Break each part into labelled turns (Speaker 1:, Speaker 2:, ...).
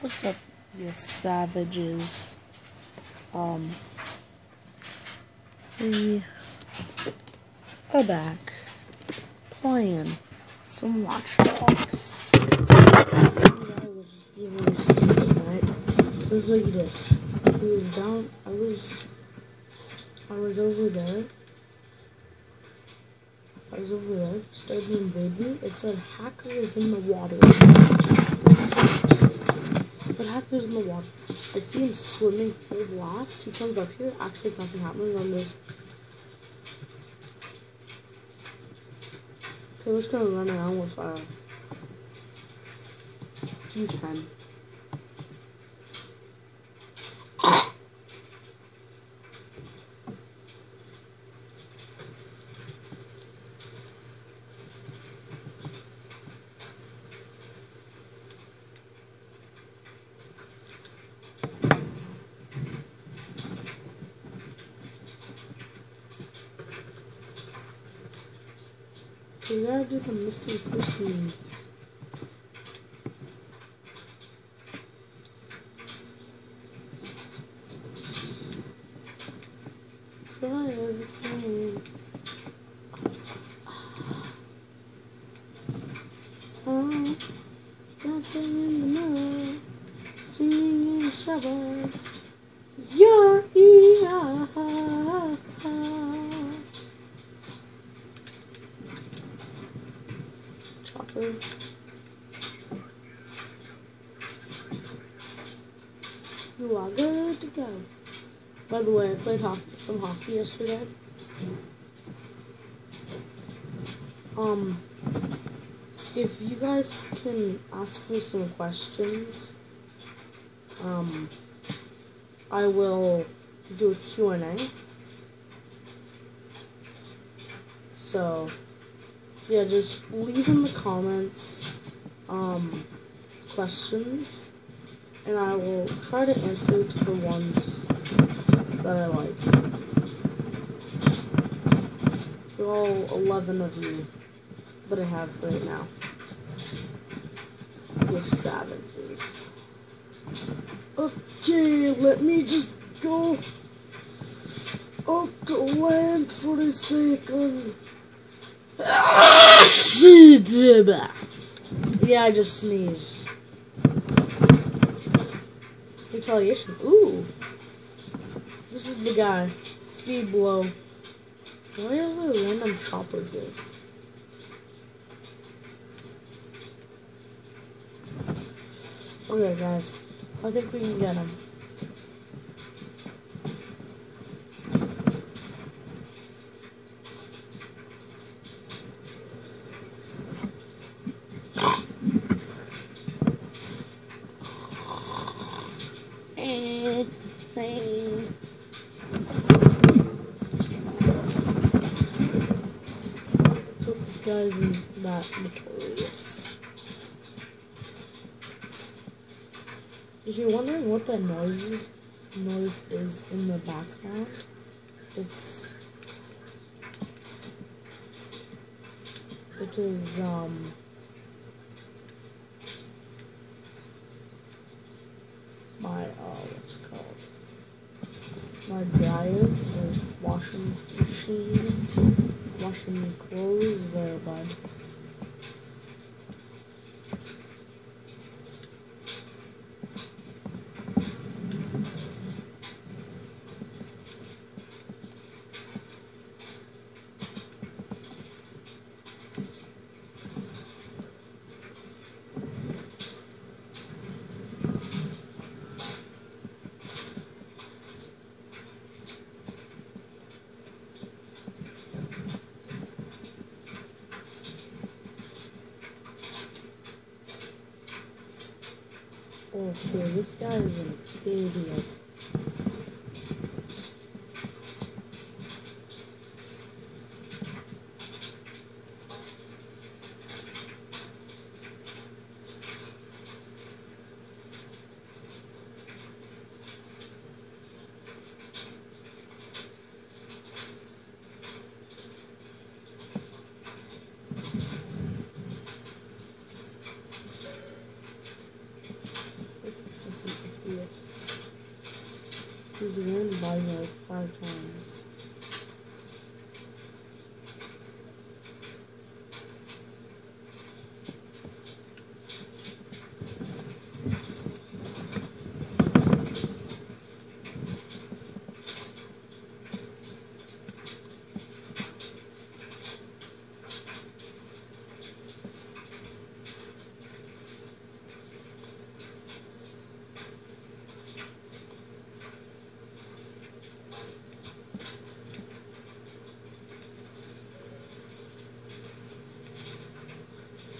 Speaker 1: What's up, you savages? Um, we are back playing some Watch Dogs. So this is what he did. He was down. I was. I was over there. I was over there. Started invade. It said hacker is in the water. What happens in the water. I see him swimming full blast. He comes up here, acts like nothing happened on this. Okay, we're just gonna run around with uh, a huge 10. We love do the missing persons? The way, I played some hockey yesterday. Um, if you guys can ask me some questions, um, I will do a Q&A. So, yeah, just leave in the comments um, questions, and I will try to answer to the ones that I like. For all 11 of you that I have right now. You savages. Okay, let me just go up to land for a second. Ah, yeah, I just sneezed. Retaliation. Ooh. This is the guy. Speed blow. Why is a random chopper here? Okay, guys. I think we can get him. Anything. Guy's not notorious. If you're wondering what that noise is, noise is in the background, it's it is um my uh what's it called my dryer or washing machine washing clothes there bud Okay, this guy is an idiot. This Use again, by like five times.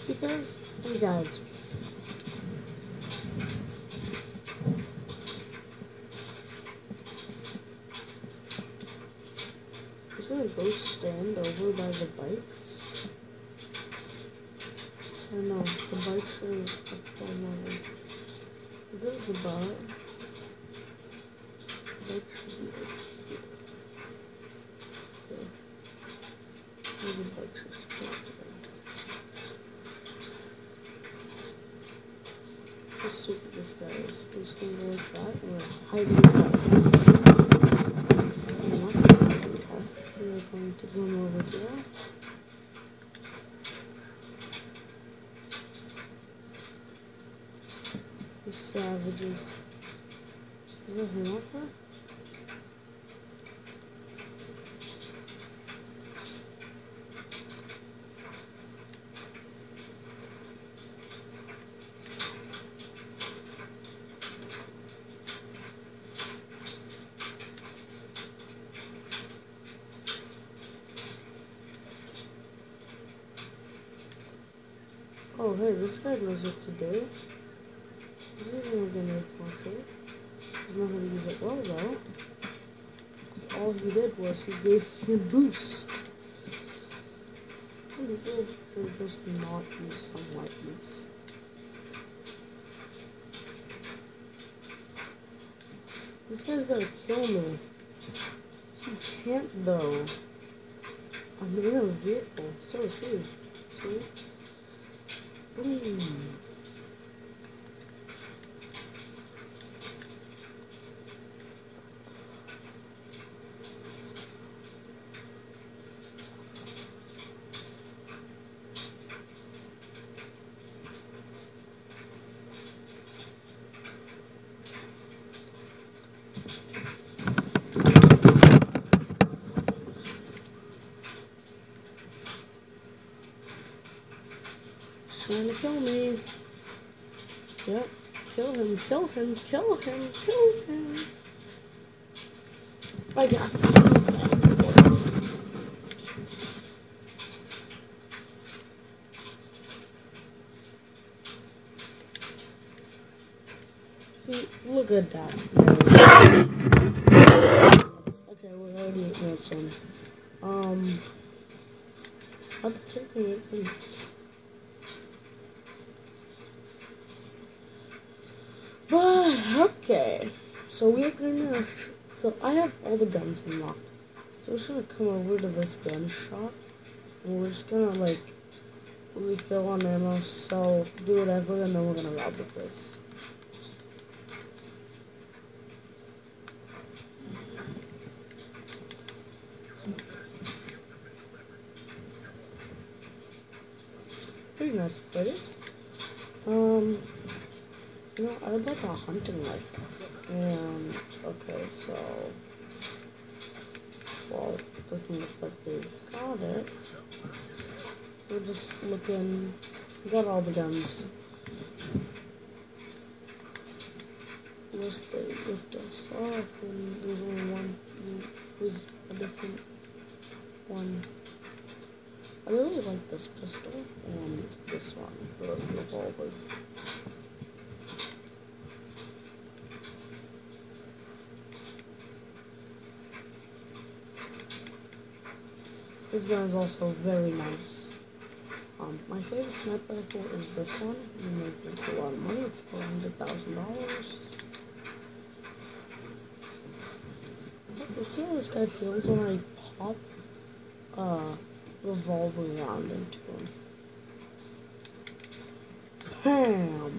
Speaker 1: Because, hey guys, I'm gonna go stand over by the bikes. I don't know, the bikes are up on level. This is the bar. Bike should be like here. Okay. Where the bikes are supposed to be. How stupid this guy is. We're just gonna go like that and we're hiding the car. We're not gonna hide the car. We're going to come over here. The savages. Is that him up there? Oh, hey, this guy knows what to do. He's using a grenade launcher. He's not gonna use it well, though. All he did was he gave me a boost. Good for just not use some weapons. This guy's gonna kill me. He can't, though. I'm in a vehicle. So is he. See? 嗯。Trying to kill me. Yep. Kill him, kill him, kill him, kill him. I got this. See, look at that. Okay, we're already at in. Um, to take me eight minutes. But okay, so we're gonna. So I have all the guns unlocked. So we're just gonna come over to this gun shop, and we're just gonna like refill on ammo, sell, do whatever, and then we're gonna rob the place. Pretty nice place. Um. You know, I would like a hunting rifle. And, okay, so... Well, it doesn't look like they've got it. We're just looking... We got all the guns. Unless they ripped us off and there's only one. There's a different one. I really like this pistol and this one, the revolver. This gun is also very nice. Um, my favorite sniper rifle is this one. You may think it's a lot of money. It's four hundred thousand dollars. Let's see how this guy feels when I pop a revolver round into him. Bam!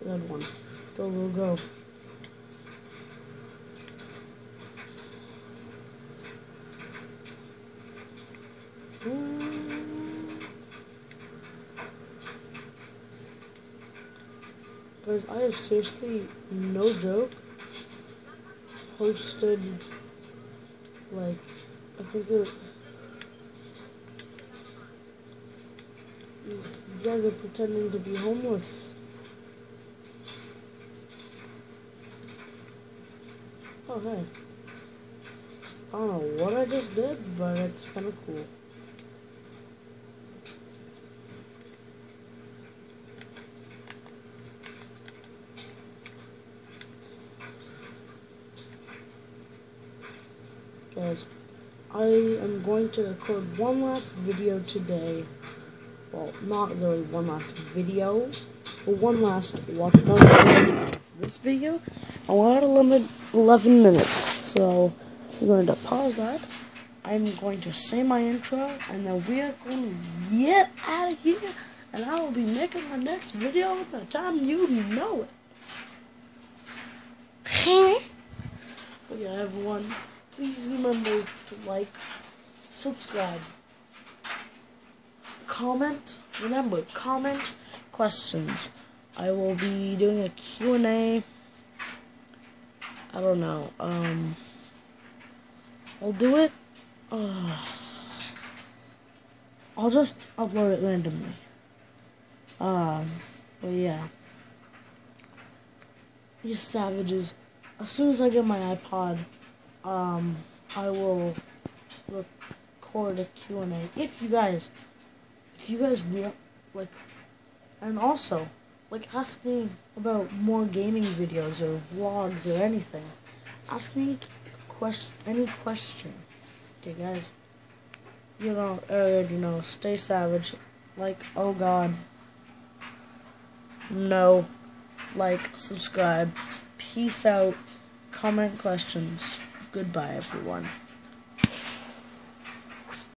Speaker 1: Good one. Go, go, go. Guys, I have seriously, no joke, posted, like, I think it you guys are pretending to be homeless. Hey. I don't know what I just did, but it's kind of cool. Guys, I am going to record one last video today. Well, not really one last video, one last watch down this video. I want to limit 11 minutes, so I'm going to pause that. I'm going to say my intro, and then we are going to get out of here, and I will be making my next video by the time you know it. but yeah, everyone please remember to like, subscribe, comment, remember, comment questions. I will be doing a Q&A, I don't know, um, I'll do it, uh, I'll just upload it randomly, um, but yeah, you savages, as soon as I get my iPod, um, I will record a Q&A. If you guys, if you guys want, like, and also, like, ask me about more gaming videos or vlogs or anything. Ask me quest any question. Okay, guys. You know, already know. Stay savage. Like, oh god. No. Like, subscribe. Peace out. Comment questions. Goodbye, everyone.